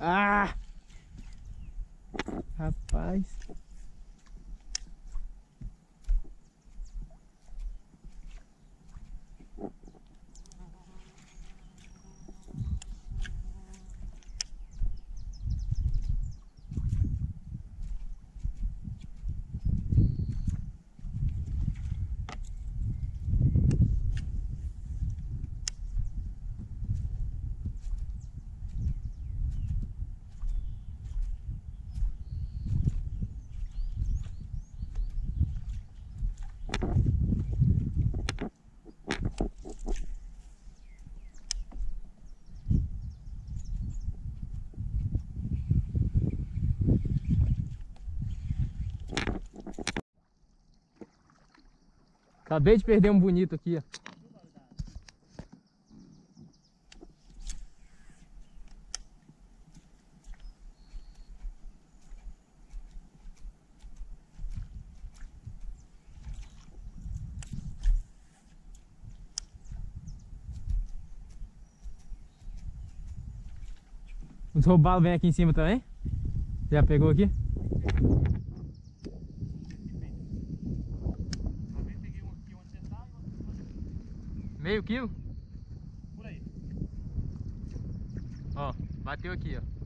Ah! Rapaz. Acabei de perder um bonito aqui, ó. Os roubalos vêm aqui em cima também? Já pegou aqui? Meio quilo? Por aí. Ó, bateu aqui, ó.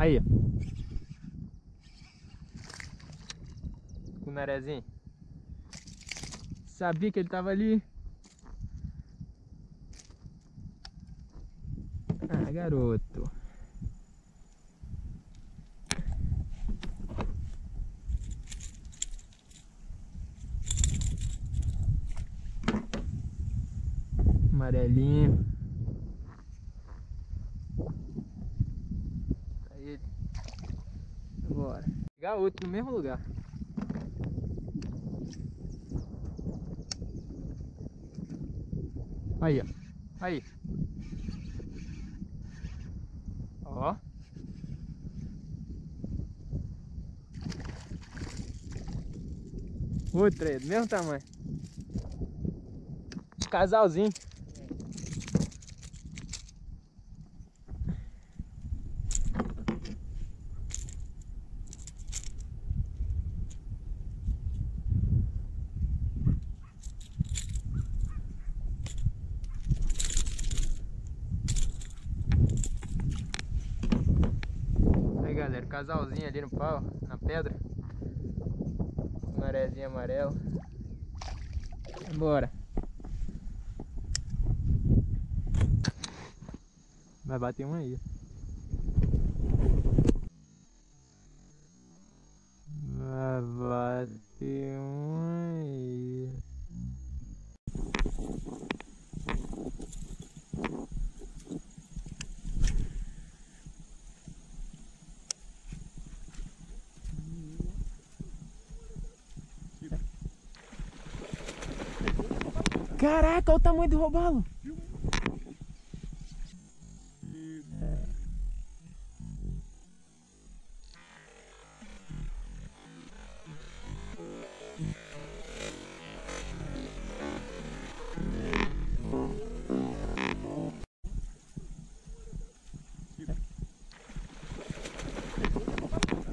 Aí, ó. Cunarezinho. Sabia que ele tava ali. Ah, garoto. Amarelinho. Aí ele. Bora. Pegar outro no mesmo lugar. Aí, ó. Aí. Ó. Outro aí, do mesmo tamanho. Casalzinho. Aí galera, casalzinho ali no pau, na pedra. Marezinho amarelo. Bora. Vai bater um aí. Vai bater um aí. Caraca, olha o tamanho do robalo.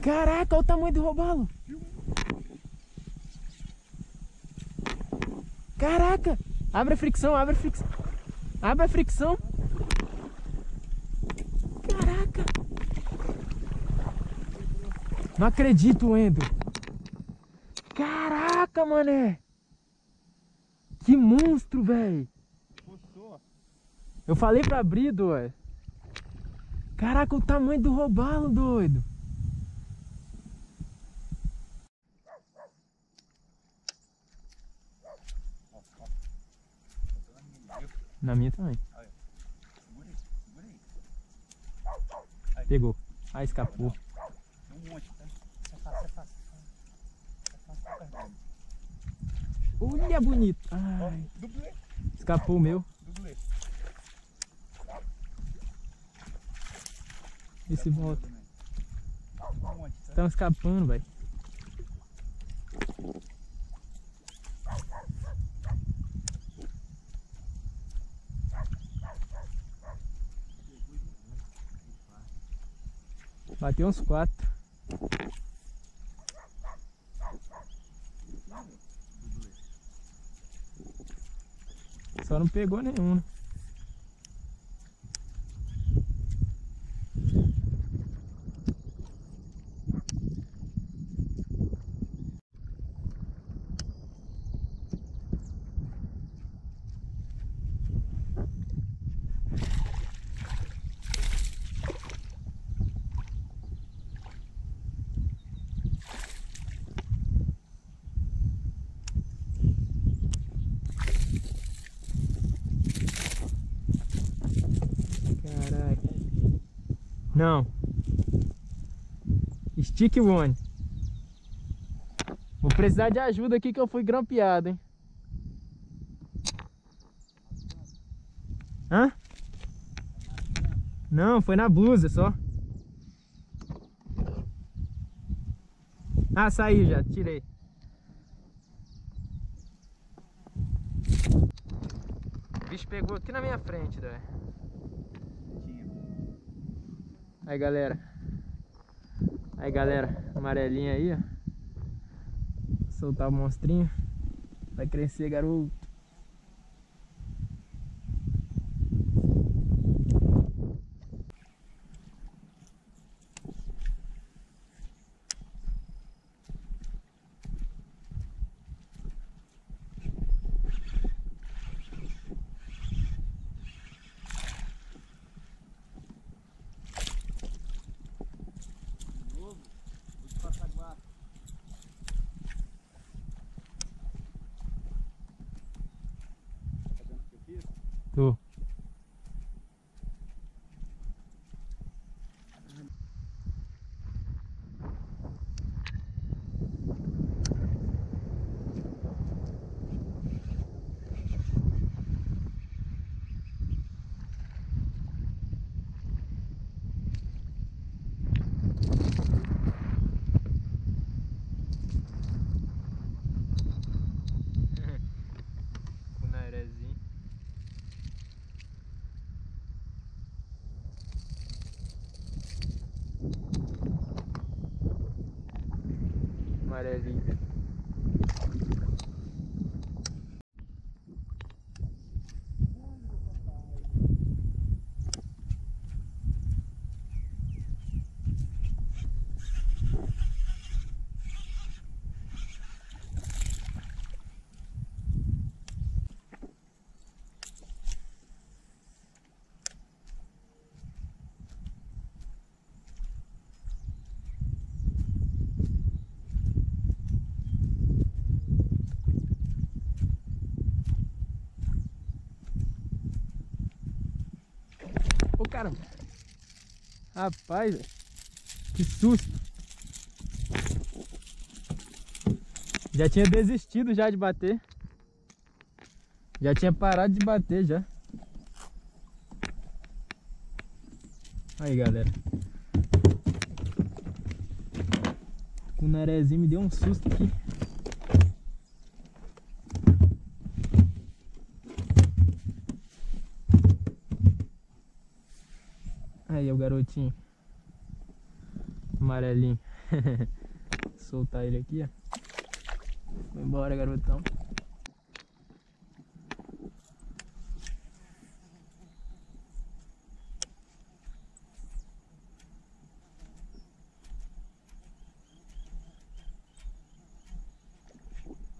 Caraca, olha o tamanho do robalo. Caraca! Abre a fricção, abre a fricção. Abre a fricção. Caraca! Não acredito, Endo. Caraca, mané! Que monstro, velho! Eu falei pra abrir, doido. Caraca, o tamanho do robalo, doido. Na minha também. Pegou. Ah, escapou. Um monte, tá? Você faz, você faz. Olha, bonito. Ai, escapou o meu. Esse volta. Monte, tá? Estão escapando, velho. Bateu uns quatro. Só não pegou nenhum, né? Não. O one. Vou precisar de ajuda aqui que eu fui grampeado, hein? Hã? Não, foi na blusa só. Ah, saiu já, tirei. O bicho pegou aqui na minha frente, velho. Aí galera. Aí galera, amarelinha aí, ó. Soltar o monstrinho. Vai crescer, garoto Amarelinho Ô caramba Rapaz, que susto. Já tinha desistido já de bater. Já tinha parado de bater já. Aí galera. O narezinho me deu um susto aqui garotinho. Amarelinho. Soltar ele aqui, ó. Foi embora, garotão.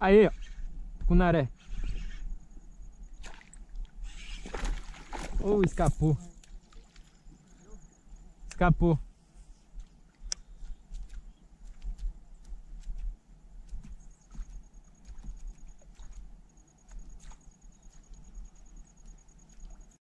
Aí, ó. Cunaré Oh, escapou Escapou